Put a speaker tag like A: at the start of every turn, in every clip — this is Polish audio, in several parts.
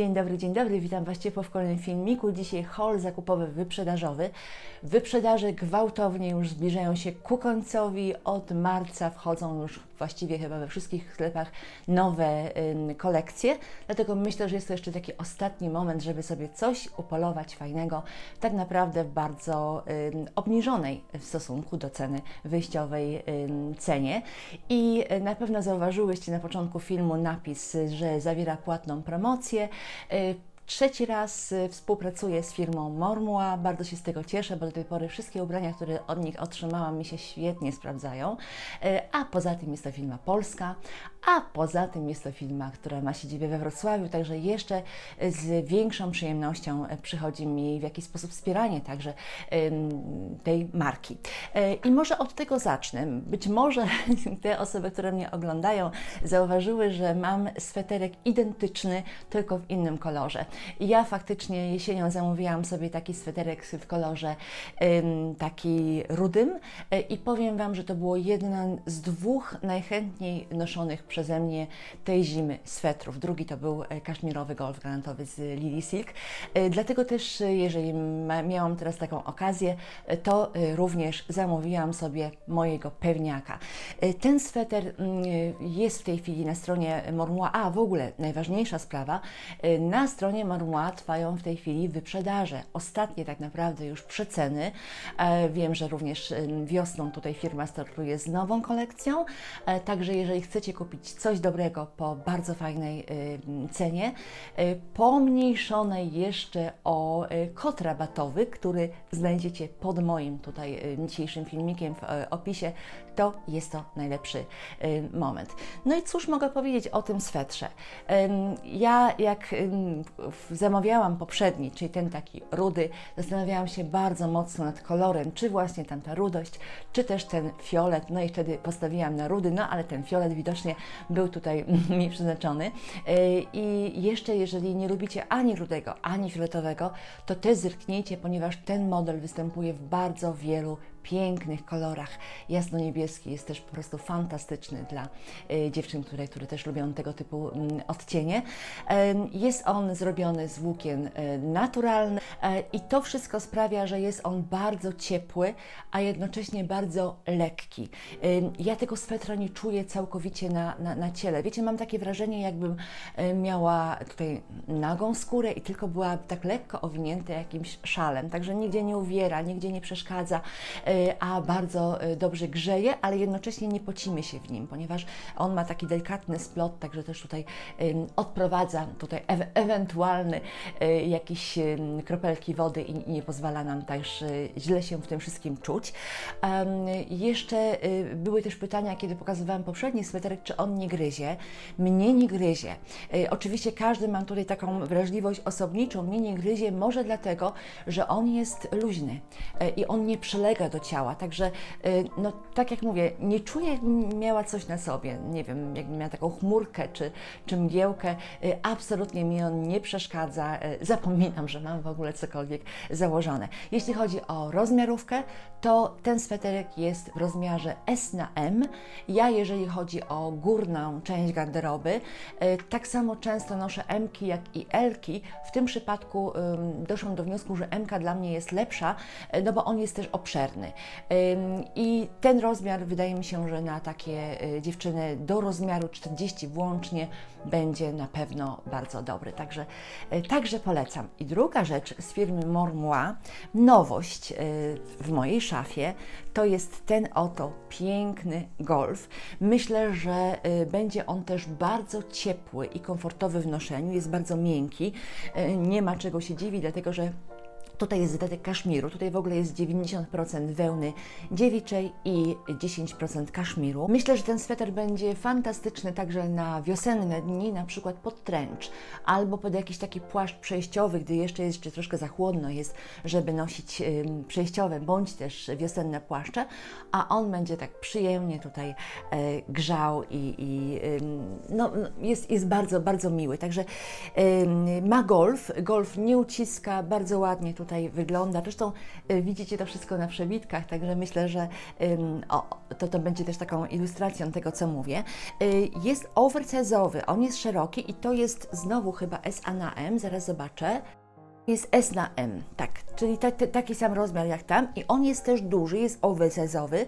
A: Dzień dobry, dzień dobry, witam Was ciepło w kolejnym filmiku. Dzisiaj haul zakupowy wyprzedażowy. Wyprzedaże gwałtownie już zbliżają się ku końcowi. Od marca wchodzą już właściwie chyba we wszystkich sklepach nowe kolekcje, dlatego myślę, że jest to jeszcze taki ostatni moment, żeby sobie coś upolować fajnego, tak naprawdę w bardzo obniżonej w stosunku do ceny wyjściowej cenie. I y, na pewno zauważyłyście na początku filmu napis, że zawiera płatną promocję. Trzeci raz y, współpracuję z firmą Mormua. Bardzo się z tego cieszę, bo do tej pory wszystkie ubrania, które od nich otrzymałam, mi się świetnie sprawdzają. Y, A poza tym jest to firma polska, a poza tym jest to firma, która ma siedzibę we Wrocławiu, także jeszcze z większą przyjemnością przychodzi mi w jakiś sposób wspieranie także tej marki. Y, I może od tego zacznę. Być może te osoby, które mnie oglądają, zauważyły, że mam sweterek identyczny, tylko w innym kolorze. Ja faktycznie jesienią zamówiłam sobie taki sweterek w kolorze taki rudym y, i powiem Wam, że to było jeden z dwóch najchętniej noszonych przeze mnie tej zimy swetrów. Drugi to był e, kaszmirowy golf granatowy z Lily Silk. Y, Dlatego też, y, jeżeli miałam teraz taką okazję, to również zamówiłam sobie mojego pewniaka. Ten sweter mm, jest w tej chwili na stronie Mormua. A w ogóle najważniejsza sprawa, na stronie Mormua trwają w tej chwili wyprzedaże. Ostatnie tak naprawdę już przeceny. E, Wiem, że również wiosną tutaj firma startuje z nową kolekcją, E, także jeżeli chcecie kupić coś dobrego po bardzo fajnej y, cenie, y, pomniejszonej jeszcze o y, kod rabatowy, który znajdziecie pod moim tutaj dzisiejszym filmikiem w opisie, to jest to najlepszy y, moment. No i cóż mogę powiedzieć o tym swetrze? Ja jak zamawiałam poprzedni, czyli ten taki rudy, zastanawiałam się bardzo mocno nad kolorem, czy właśnie tamta rudość, czy też ten fiolet, no i wtedy postawiłam na rudy, no ale ten fiolet widocznie był tutaj mi przeznaczony. Y, I jeszcze jeżeli nie lubicie ani rudego, ani fioletowego, to też zerknijcie, ponieważ ten model występuje w bardzo wielu pięknych kolorach. Jasno-niebieski jest też po prostu fantastyczny dla y, dziewczyn, które, które też lubią tego typu mm, odcienie. Jest on zrobiony z włókien y, naturalnych e, i to wszystko sprawia, że jest on bardzo ciepły, a jednocześnie bardzo lekki. Ja tego swetra nie czuję całkowicie na, na, na ciele. Wiecie, mam takie wrażenie, jakbym miała tutaj nagą skórę i tylko była tak lekko owinięta jakimś szalem, także nigdzie nie uwiera, nigdzie nie przeszkadza, a bardzo y, dobrze grzeje, ale jednocześnie nie pocimy się w nim, ponieważ on ma taki delikatny splot, także też tutaj odprowadza tutaj ew ewentualny jakieś kropelki wody i, nie pozwala nam też y, źle się w tym wszystkim czuć. Jeszcze były też pytania, kiedy pokazywałam poprzedni sweterek, czy on nie gryzie. Mnie nie gryzie. Oczywiście każdy ma tutaj taką wrażliwość osobniczą. Mnie nie gryzie może dlatego, że on jest luźny i on nie przylega do ciała. Także, y, no tak jak mówię, nie czuję, jakbym miała coś na sobie. Nie wiem, jakbym miała taką chmurkę czy, czy mgiełkę. Y, Absolutnie mi on nie przeszkadza. Y, Zapominam, że mam w ogóle cokolwiek założone. Jeśli chodzi o rozmiarówkę, to ten sweterek jest w rozmiarze S na M. Ja, jeżeli chodzi o górną część garderoby, tak samo często noszę M jak i L. -ki. W tym przypadku doszłam do wniosku, że M dla mnie jest lepsza, no bo on jest też obszerny. I ten rozmiar wydaje mi się, że na takie y, dziewczyny do rozmiaru 40 włącznie będzie na pewno bardzo dobry. Także, y, także polecam. I druga rzecz z firmy Mormua, nowość y, w mojej szafie, to jest ten oto piękny golf. Myślę, że będzie on też bardzo ciepły i komfortowy w noszeniu, jest bardzo miękki. Nie ma czego się dziwić, dlatego że Tutaj jest dodatek kaszmiru, tutaj w ogóle jest 90% wełny dziewiczej i 10% kaszmiru. Myślę, że ten sweter będzie fantastyczny także na wiosenne dni, na przykład pod trench albo pod jakiś taki płaszcz przejściowy, gdy jeszcze jest jeszcze troszkę za chłodno jest, żeby nosić przejściowe bądź też wiosenne płaszcze, a on będzie tak przyjemnie tutaj e, grzał i, i no, no, jest, jest bardzo, bardzo miły. Także ma golf, golf nie uciska, bardzo ładnie tutaj tutaj wygląda. Zresztą y, widzicie to wszystko na przebitkach, także myślę, że o, to, to będzie też taką ilustracją tego, co mówię. Y, jest oversize'owy, on jest szeroki i to jest znowu chyba SA na M, zaraz zobaczę. Jest S na M, tak, czyli ta, ta, taki sam rozmiar jak tam i on jest też duży, jest oversize'owy,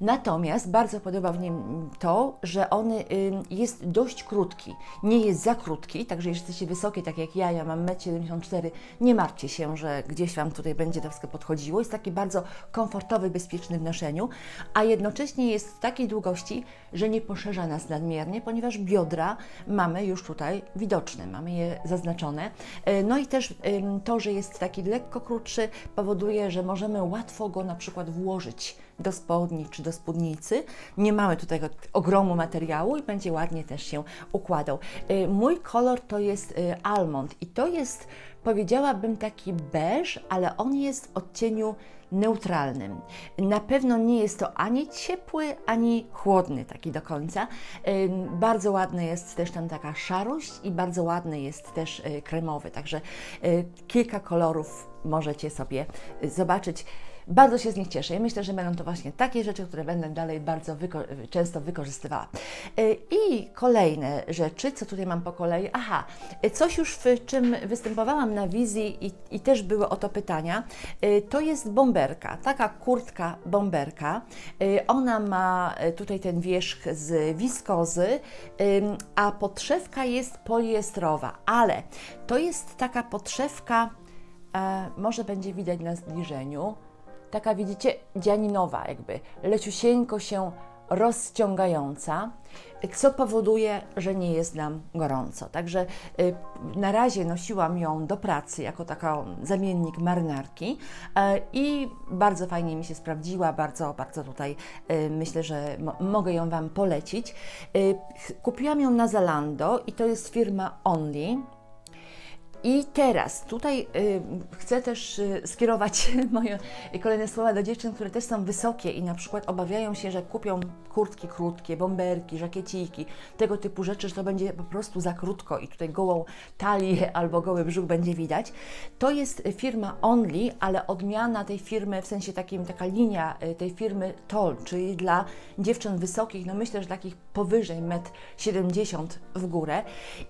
A: natomiast bardzo podoba w nim to, że on y, jest dość krótki, nie jest za krótki, także jeśli jesteście wysokie, tak jak ja, ja mam 1,74 m, nie martwcie się, że gdzieś Wam tutaj będzie to wszystko podchodziło, jest taki bardzo komfortowy, bezpieczny w noszeniu, a jednocześnie jest takiej długości, że nie poszerza nas nadmiernie, ponieważ biodra mamy już tutaj widoczne, mamy je zaznaczone, y, no i też y, to, że jest taki lekko krótszy, powoduje, że możemy łatwo go na przykład włożyć do spodni czy do spódnicy. Nie mamy tutaj ogromu materiału i będzie ładnie też się układał. Y, mój kolor to jest y, almond i to jest, powiedziałabym, taki beż, ale on jest w odcieniu neutralnym. Na pewno nie jest to ani ciepły, ani chłodny taki do końca. Bardzo ładny jest też tam taka szarość i bardzo ładny jest też y, kremowy, także kilka kolorów możecie sobie zobaczyć. Bardzo się z nich cieszę i myślę, że będą to właśnie takie rzeczy, które będę dalej bardzo wyko często wykorzystywała. E, I kolejne rzeczy, co tutaj mam po kolei. Aha, coś już w czym występowałam na wizji i, i też były o to pytania, e, to jest bomberka, taka kurtka bomberka. E, ona ma tutaj ten wierzch z wiskozy, a podszewka jest poliestrowa, ale to jest taka podszewka, może będzie widać na zbliżeniu, taka widzicie dzianinowa jakby, leciusieńko się rozciągająca, co powoduje, że nie jest nam gorąco. Także y, na razie nosiłam ją do pracy jako taka zamiennik marynarki y, i bardzo fajnie mi się sprawdziła, bardzo, bardzo tutaj y, myślę, że mogę ją Wam polecić. Kupiłam ją na Zalando i to jest firma Only. I teraz tutaj y, chcę też y, skierować moje kolejne słowa do dziewczyn, które też są wysokie i na przykład obawiają się, że kupią kurtki krótkie, bomberki, żakieciki, tego typu rzeczy, że to będzie po prostu za krótko i tutaj gołą talię albo goły brzuch będzie widać. To jest firma Only, ale odmiana tej firmy, w sensie takim, taka linia y, tej firmy Toll, czyli dla dziewczyn wysokich, no myślę, że takich powyżej 1,70 m w górę.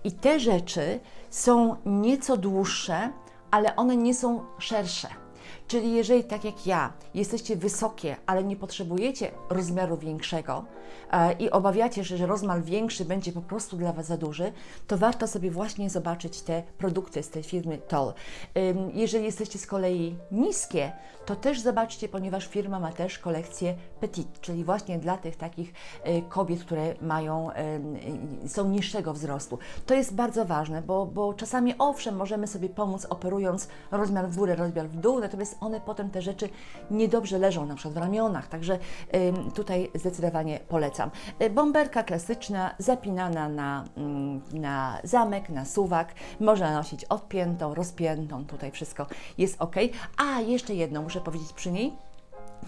A: I te rzeczy są nieco dłuższe, ale one nie są szersze. Czyli jeżeli tak jak ja jesteście wysokie, ale nie potrzebujecie rozmiaru większego e, i obawiacie się, że rozmiar większy będzie po prostu dla Was za duży, to warto sobie właśnie zobaczyć te produkty z tej firmy Toll. Jeżeli jesteście z kolei niskie, to też zobaczcie, ponieważ firma ma też kolekcję petit, czyli właśnie dla tych takich e, kobiet, które mają, są niższego wzrostu. To jest bardzo ważne, bo, bo czasami owszem, możemy sobie pomóc operując rozmiar w górę, rozmiar w dół, natomiast one potem te rzeczy niedobrze leżą, na przykład w ramionach, także tutaj zdecydowanie polecam. E, bomberka klasyczna, zapinana na, mm, na zamek, na suwak, można nosić odpiętą, rozpiętą, tutaj wszystko jest ok. A jeszcze jedno muszę powiedzieć przy niej,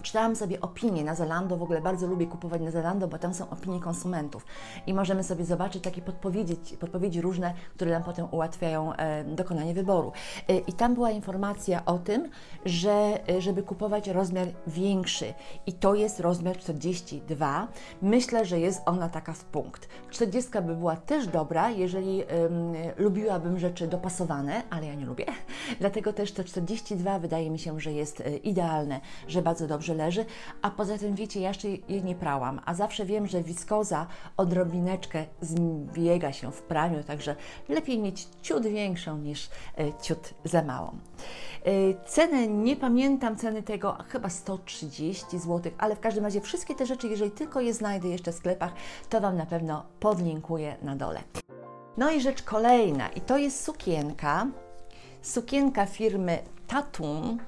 A: czytałam sobie opinie na Zalando, w ogóle bardzo lubię kupować na Zalando, bo tam są opinie konsumentów i możemy sobie zobaczyć takie podpowiedzi, podpowiedzi różne, które nam potem ułatwiają e, dokonanie wyboru. E, I tam była informacja o tym, że e, żeby kupować rozmiar większy i to jest rozmiar 42, myślę, że jest ona taka w punkt. 40 by była też dobra, jeżeli lubiłabym rzeczy dopasowane, ale ja nie lubię, dlatego też to 42 wydaje mi się, że jest idealne, że bardzo dobrze leży, a poza tym wiecie, ja jeszcze jej nie prałam, a zawsze wiem, że wiskoza odrobineczkę zbiega się w praniu, także lepiej mieć ciut większą niż e, ciut za małą. E, cenę, nie pamiętam ceny tego, chyba 130 zł, ale w każdym razie wszystkie te rzeczy, jeżeli tylko je znajdę jeszcze w sklepach, to Wam na pewno podlinkuję na dole. No i rzecz kolejna, i to jest sukienka. Sukienka firmy Tatum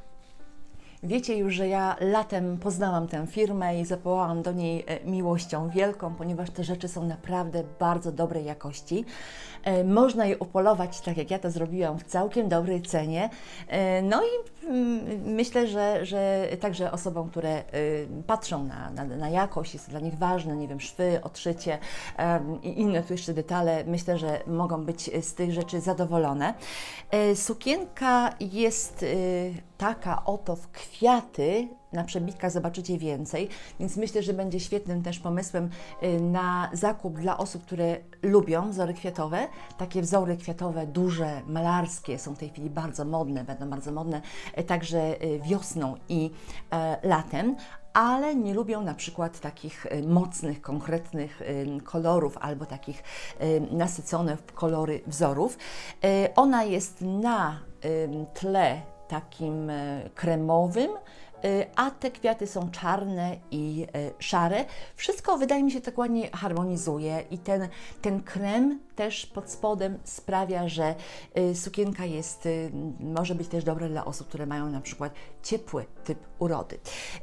A: Wiecie już, że ja latem poznałam tę firmę i zapołałam do niej e, miłością wielką, ponieważ te rzeczy są naprawdę bardzo dobrej jakości. E, można je upolować, tak jak ja to zrobiłam, w całkiem dobrej cenie. E, no i mm, myślę, że, że także osobom, które patrzą na, na, na jakość, jest dla nich ważne, nie wiem, szwy, odszycie i inne tu jeszcze detale, myślę, że mogą być z tych rzeczy zadowolone. Sukienka jest taka oto w kwiaty. Na przebitkach zobaczycie więcej, więc myślę, że będzie świetnym też pomysłem y, na zakup dla osób, które lubią wzory kwiatowe. Takie wzory kwiatowe, duże, malarskie są w tej chwili bardzo modne, będą bardzo modne y, także y, wiosną i e, latem ale nie lubią na przykład takich mocnych, konkretnych kolorów albo takich nasyconych kolory wzorów. Ona jest na tle takim e, kremowym, a te kwiaty są czarne i e, szare. Wszystko wydaje mi się tak ładnie harmonizuje i ten, ten krem też pod spodem sprawia, że y, sukienka jest, y, może być też dobra dla osób, które mają na przykład ciepły typ urody.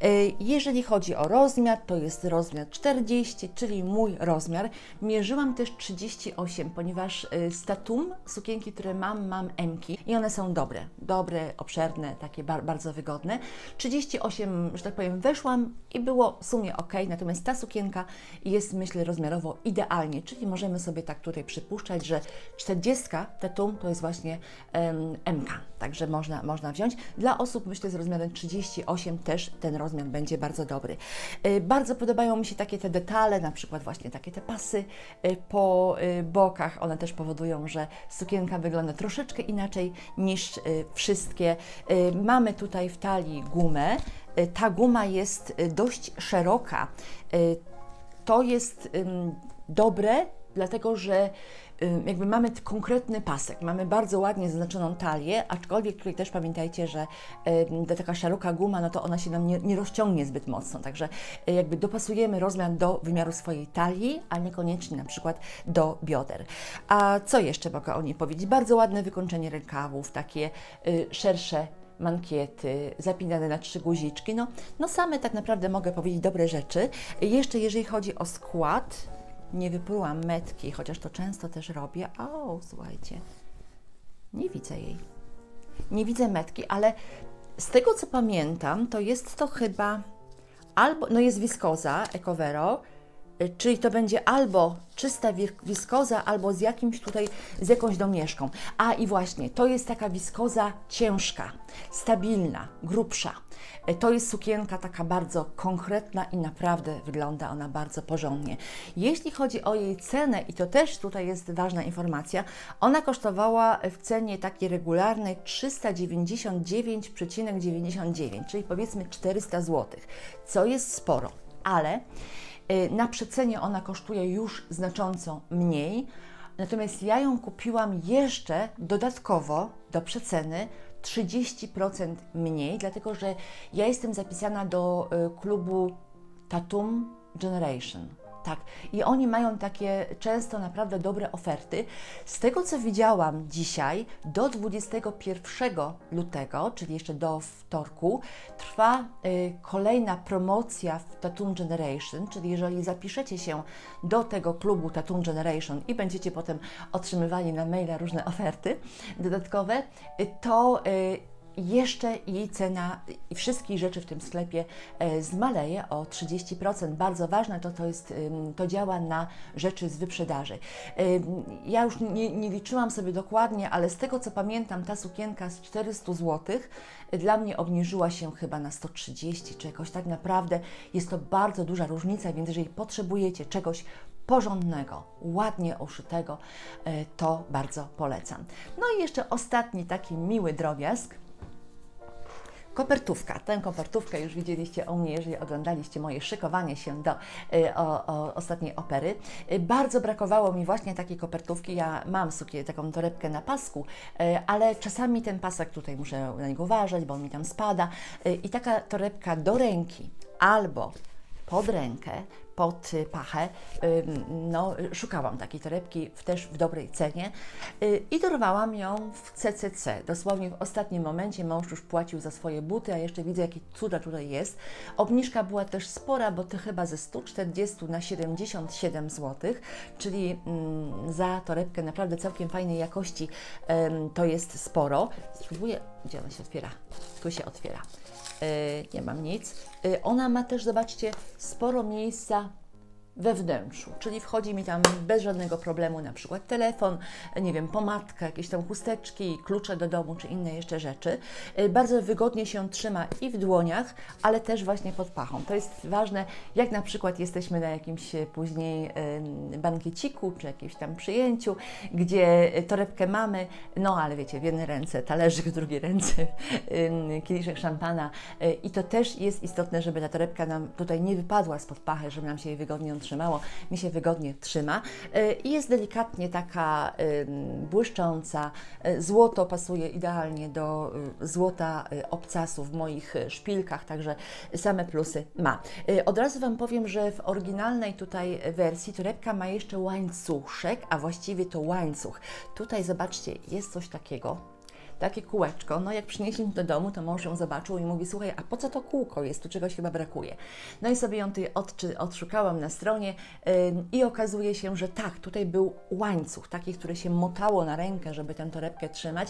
A: Y, jeżeli chodzi o rozmiar, to jest rozmiar 40, czyli mój rozmiar. Mierzyłam też 38, ponieważ z tatum sukienki, które mam, mam emki i one są dobre, dobre, obszerne, takie bardzo wygodne. 38, że tak powiem, weszłam i było w sumie ok, natomiast ta sukienka jest myślę rozmiarowo idealnie, czyli możemy sobie tak tutaj przy przypuszczać, że 40 tetum to jest właśnie um, MK, także można, można wziąć. Dla osób, myślę, z rozmiarem 38 też ten rozmiar będzie bardzo dobry. Y, bardzo podobają mi się takie te detale, na przykład właśnie takie te pasy y, po y, bokach. One też powodują, że sukienka wygląda troszeczkę inaczej niż wszystkie. Mamy tutaj w talii gumę. Ta guma jest dość szeroka. To jest dobre, dlatego że jakby mamy konkretny pasek, mamy bardzo ładnie zaznaczoną talię, aczkolwiek tutaj też pamiętajcie, że taka szeroka guma, no to ona się nam nie, nie rozciągnie zbyt mocno, także jakby dopasujemy rozmiar do wymiaru swojej talii, a niekoniecznie na przykład do bioder. A co jeszcze mogę o niej powiedzieć? Bardzo ładne wykończenie rękawów, takie y, szersze mankiety, zapinane na trzy guziczki. No, no same tak naprawdę mogę powiedzieć dobre rzeczy. Jeszcze jeżeli chodzi o skład, nie wyprułam metki, chociaż to często też robię. O, słuchajcie, nie widzę jej. Nie widzę metki, ale z tego co pamiętam, to jest to chyba albo, no jest wiskoza Ecovero, czyli to będzie albo czysta wiskoza, albo z jakimś tutaj, z jakąś domieszką. A i właśnie, to jest taka wiskoza ciężka, stabilna, grubsza. To jest sukienka taka bardzo konkretna i naprawdę wygląda ona bardzo porządnie. Jeśli chodzi o jej cenę, i to też tutaj jest ważna informacja, ona kosztowała w cenie takiej regularnej 399,99, czyli powiedzmy 400 zł, co jest sporo, ale y, na przecenie ona kosztuje już znacząco mniej. Natomiast ja ją kupiłam jeszcze dodatkowo do przeceny 30% mniej, dlatego że ja jestem zapisana do y, klubu Tatum Generation. Tak, i oni mają takie często naprawdę dobre oferty. Z tego co widziałam dzisiaj, do 21 lutego, czyli jeszcze do wtorku, trwa y, kolejna promocja w Tattoo Generation, czyli jeżeli zapiszecie się do tego klubu Tattoo Generation i będziecie potem otrzymywali na maila różne oferty dodatkowe, y, to y, jeszcze jej cena i wszystkich rzeczy w tym sklepie e, zmaleje o 30%. Bardzo ważne to, to jest, to działa na rzeczy z wyprzedaży. Ja już nie, nie liczyłam sobie dokładnie, ale z tego co pamiętam, ta sukienka z 400 zł dla mnie obniżyła się chyba na 130 czy jakoś tak naprawdę. Jest to bardzo duża różnica, więc jeżeli potrzebujecie czegoś porządnego, ładnie uszytego, e, to bardzo polecam. No i jeszcze ostatni taki miły drobiazg Kopertówka. Tę kopertówkę już widzieliście u mnie, jeżeli oglądaliście moje szykowanie się do y, o, o, ostatniej opery. Y, bardzo brakowało mi właśnie takiej kopertówki. Ja mam sukię, taką torebkę na pasku, y, ale czasami ten pasek tutaj muszę na niego uważać, bo on mi tam spada. I taka torebka do ręki albo pod rękę pod pachę. No, szukałam takiej torebki też w dobrej cenie y, i dorwałam ją w CCC. Dosłownie w ostatnim momencie mąż już płacił za swoje buty, a jeszcze widzę, jakie cuda tutaj jest. Obniżka była też spora, bo to chyba ze 140 na 77 zł, czyli mm, za torebkę naprawdę całkiem fajnej jakości to jest sporo. Spróbuję, gdzie ona się otwiera? Tu się otwiera. Y, nie mam nic. Y, ona ma też, zobaczcie, sporo miejsca we wnętrzu, czyli wchodzi mi tam bez żadnego problemu na przykład telefon, nie wiem, pomadka, jakieś tam chusteczki, klucze do domu czy inne jeszcze rzeczy. Y, Bardzo wygodnie się trzyma i w dłoniach, ale też właśnie pod pachą. To jest ważne, jak na przykład jesteśmy na jakimś e, później em, bankieciku czy jakimś tam przyjęciu, gdzie torebkę mamy, no ale wiecie, w jednej ręce talerzyk, w drugiej ręce kieliszek szampana y, i to też jest istotne, żeby ta torebka nam tutaj nie wypadła spod pachy, żeby nam się jej wygodnie trzymało. Mi się wygodnie trzyma y, i jest delikatnie taka błyszcząca. Y, Złoto pasuje idealnie do y, złota obcasu w moich szpilkach, także same plusy ma. Od razu Wam powiem, że w oryginalnej tutaj wersji torebka ma jeszcze łańcuszek, a właściwie to łańcuch. Tutaj zobaczcie, jest coś takiego, takie kółeczko. No jak przynieśli do domu, to mąż ją zobaczył i mówi, słuchaj, a po co to kółko jest? Tu czegoś chyba brakuje. No i sobie ją tutaj odczy, odszukałam na stronie ym, i okazuje się, że tak, tutaj był łańcuch, taki, który się motało na rękę, żeby tę torebkę trzymać,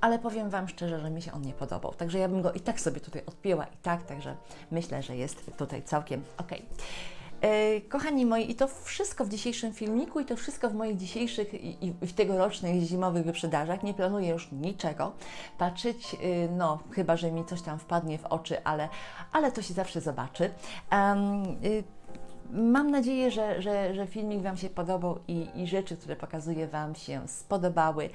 A: ale powiem Wam szczerze, że mi się on nie podobał. Także ja bym go i tak sobie tutaj odpięła i tak, także myślę, że jest tutaj całkiem ok. E, Kochani moi, i to wszystko w dzisiejszym filmiku, i to wszystko w moich dzisiejszych i, i w tegorocznych zimowych wyprzedażach. Nie planuję już niczego patrzeć, y, no chyba, że mi coś tam wpadnie w oczy, ale, ale to się zawsze zobaczy. Y, Mam nadzieję, że, że, że filmik Wam się podobał i, i rzeczy, które pokazuję Wam się spodobały.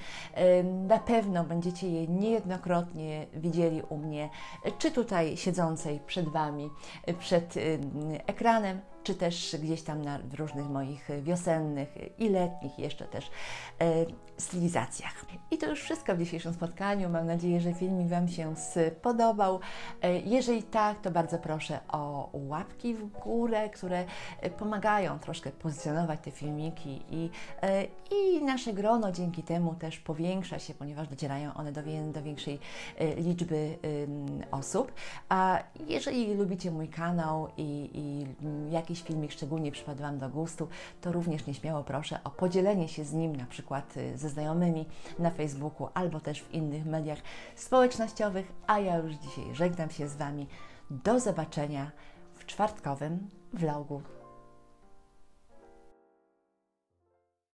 A: Na pewno będziecie je niejednokrotnie widzieli u mnie, czy tutaj siedzącej przed Wami, przed ym, ekranem, czy też gdzieś tam na w różnych moich wiosennych i letnich jeszcze też e, stylizacjach. I to już wszystko w dzisiejszym spotkaniu. Mam nadzieję, że filmik Wam się spodobał. E, jeżeli tak, to bardzo proszę o łapki w górę, które e, pomagają troszkę pozycjonować te filmiki i, e, i nasze grono dzięki temu też powiększa się, ponieważ docierają one do, do większej e, liczby osób. A jeżeli lubicie mój kanał i, i mm, jakiś filmik szczególnie przypadł Wam do gustu, to również nieśmiało proszę o podzielenie się z nim na przykład y, ze znajomymi na Facebooku albo też w innych mediach społecznościowych. A ja już dzisiaj żegnam się z Wami. Do zobaczenia w czwartkowym vlogu.